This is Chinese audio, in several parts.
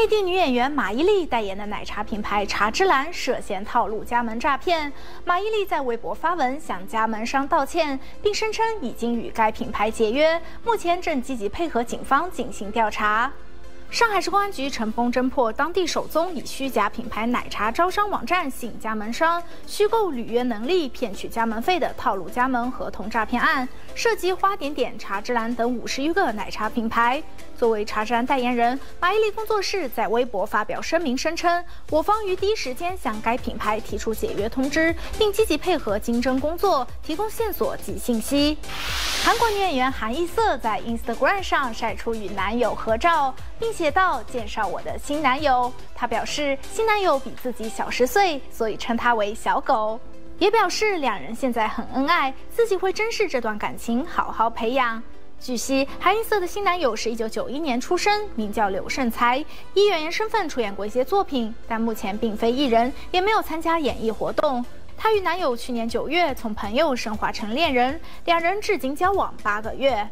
内地女演员马伊琍代言的奶茶品牌茶之蓝涉嫌套路加盟诈骗。马伊琍在微博发文向加盟商道歉，并声称已经与该品牌解约，目前正积极配合警方进行调查。上海市公安局成功侦破当地首宗以虚假品牌奶茶招商网站吸引加盟商、虚构履约能力骗取加盟费的套路加盟合同诈骗案，涉及花点点、茶之蓝等五十余个奶茶品牌。作为茶之蓝代言人，马伊琍工作室在微博发表声明，声称我方于第一时间向该品牌提出解约通知，并积极配合经侦工作，提供线索及信息。韩国女演员韩艺瑟在 Instagram 上晒出与男友合照，并写道：“介绍我的新男友。”他表示，新男友比自己小十岁，所以称他为小狗。也表示两人现在很恩爱，自己会珍视这段感情，好好培养。据悉，韩一色的新男友是一九九一年出生，名叫柳胜才，以演员身份出演过一些作品，但目前并非艺人，也没有参加演艺活动。她与男友去年九月从朋友升华成恋人，两人至今交往八个月。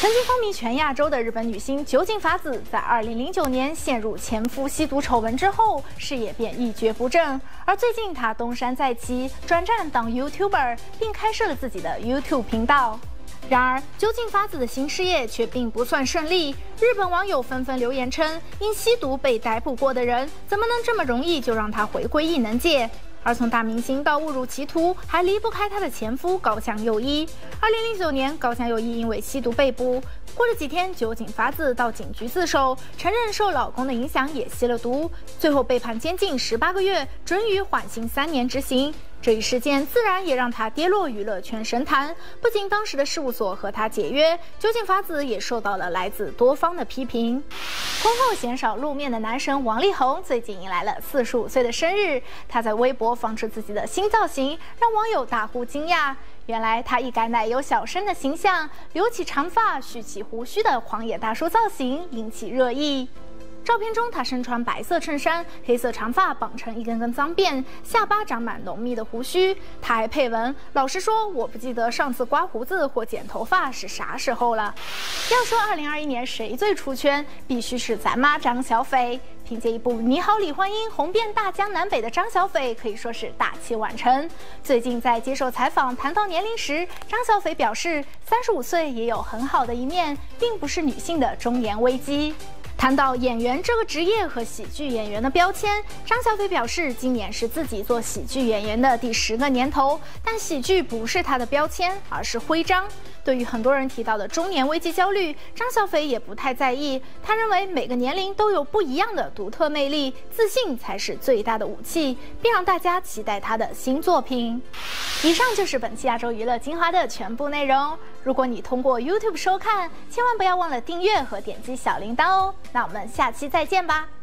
曾经风靡全亚洲的日本女星酒井法子，在二零零九年陷入前夫吸毒丑闻之后，事业便一蹶不振。而最近她东山再起，转战当 YouTuber，并开设了自己的 YouTube 频道。然而，酒井法子的新事业却并不算顺利。日本网友纷纷留言称，因吸毒被逮捕过的人，怎么能这么容易就让他回归异能界？而从大明星到误入歧途，还离不开她的前夫高墙佑一。二零零九年，高墙佑一因为吸毒被捕，过了几天，酒井法子到警局自首，承认受老公的影响也吸了毒，最后被判监禁十八个月，准予缓刑三年执行。这一事件自然也让他跌落娱乐圈神坛，不仅当时的事务所和他解约，酒井法子也受到了来自多方的批评。婚后鲜少露面的男神王力宏最近迎来了四十五岁的生日，他在微博放出自己的新造型，让网友大呼惊讶。原来他一改奶油小生的形象，留起长发、蓄起胡须的狂野大叔造型，引起热议。照片中，他身穿白色衬衫，黑色长发绑成一根根脏辫，下巴长满浓密的胡须。他还配文：“老实说，我不记得上次刮胡子或剪头发是啥时候了。”要说2021年谁最出圈，必须是咱妈张小斐。凭借一部《你好，李焕英》红遍大江南北的张小斐可以说是大器晚成。最近在接受采访谈到年龄时，张小斐表示，三十五岁也有很好的一面，并不是女性的中年危机。谈到演员这个职业和喜剧演员的标签，张小斐表示，今年是自己做喜剧演员的第十个年头，但喜剧不是他的标签，而是徽章。对于很多人提到的中年危机焦虑，张小斐也不太在意。他认为每个年龄都有不一样的独特魅力，自信才是最大的武器，并让大家期待他的新作品。以上就是本期亚洲娱乐精华的全部内容。如果你通过 YouTube 收看，千万不要忘了订阅和点击小铃铛哦。那我们下期再见吧。